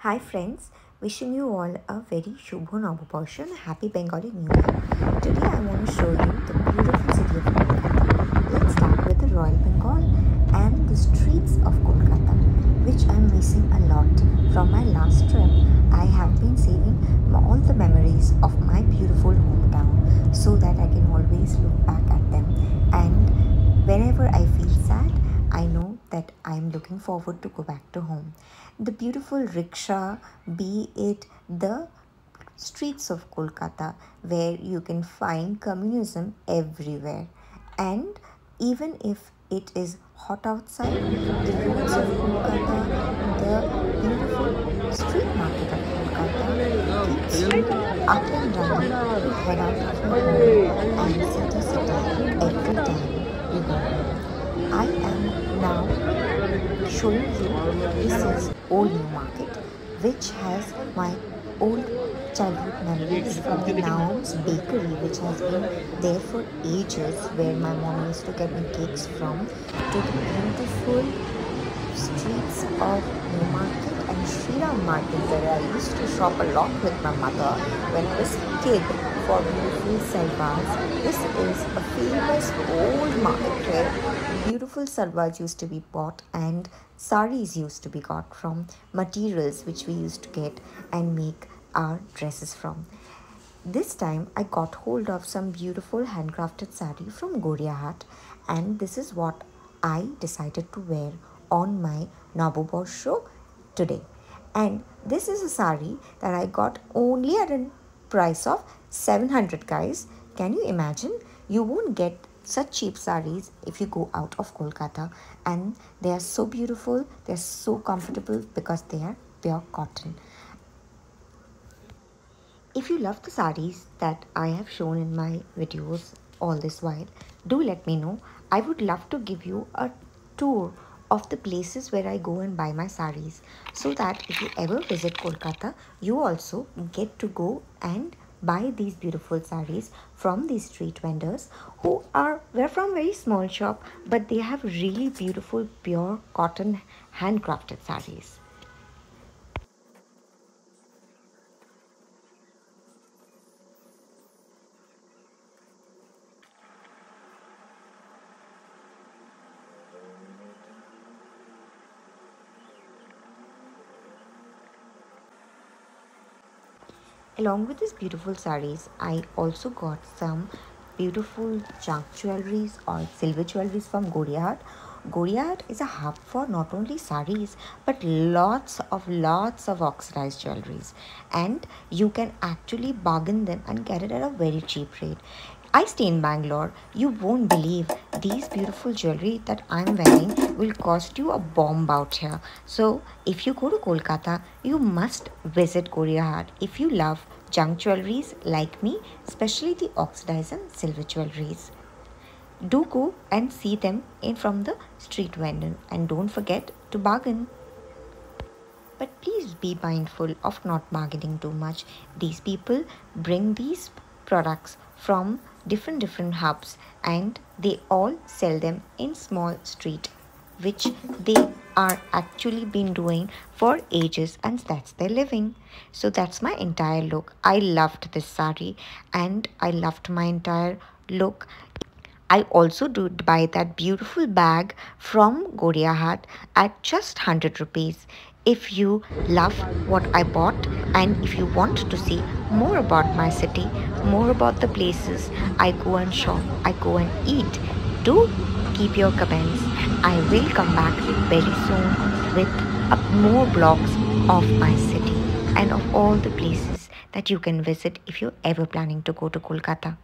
Hi friends, wishing you all a very Shubho Navabarsha and a happy Bengali New Year. Today I want to show you the beautiful city of Kolkata. Let's start with the Royal Bengal and the streets of Kolkata, which I'm missing a lot. From my last trip, I have been saving all the memories of my beautiful hometown so that I can always look back at them. And whenever I feel that I'm looking forward to go back to home. The beautiful rickshaw, be it the streets of Kolkata, where you can find communism everywhere. And even if it is hot outside, the roads of Kolkata, the beautiful street market of Kolkata up and to head out of home and see city every time you go home. I am now showing you this is Old New Market which has my old childhood memories from the Nahoum's bakery which has been there for ages where my mom used to get me cakes from. To the beautiful streets of Market where I used to shop a lot with my mother when I was a kid for beautiful salwars. This is a famous old market where beautiful salwars used to be bought and saris used to be got from materials which we used to get and make our dresses from. This time I got hold of some beautiful handcrafted sari from Gariahat and this is what I decided to wear on my Naboborsho today. And this is a sari that I got only at a price of 700 guys. Can you imagine? You won't get such cheap saris if you go out of Kolkata and they are so beautiful, they're so comfortable because they are pure cotton. If you love the saris that I have shown in my videos all this while, do let me know. I would love to give you a tour of the places where I go and buy my saris so that if you ever visit Kolkata, you also get to go and buy these beautiful saris from these street vendors who are they're from very small shop but they have really beautiful pure cotton handcrafted saris Along with these beautiful saris, I also got some beautiful junk jewelries or silver jewelries from Gariahat. Gariahat is a hub for not only saris but lots of lots of oxidized jewelries and you can actually bargain them and get it at a very cheap rate. I stay in Bangalore. You won't believe these beautiful jewelry that I'm wearing will cost you a bomb out here. So if you go to Kolkata, you must visit Gariahat if you love junk jewelries like me, especially the oxidized and silver jewelries. Do go and see them in from the street vendor and don't forget to bargain. But please be mindful of not bargaining too much. These people bring these products from different different hubs and they all sell them in small street which they are actually been doing for ages and that's their living. So that's my entire look. I loved this sari and i loved my entire look. I also did buy that beautiful bag from Gariahat at just 100 rupees. If you love what I bought and if you want to see more about my city, more about the places I go and shop, I go and eat, do keep your comments. I will come back very soon with more blogs of my city and of all the places that you can visit if you're ever planning to go to Kolkata.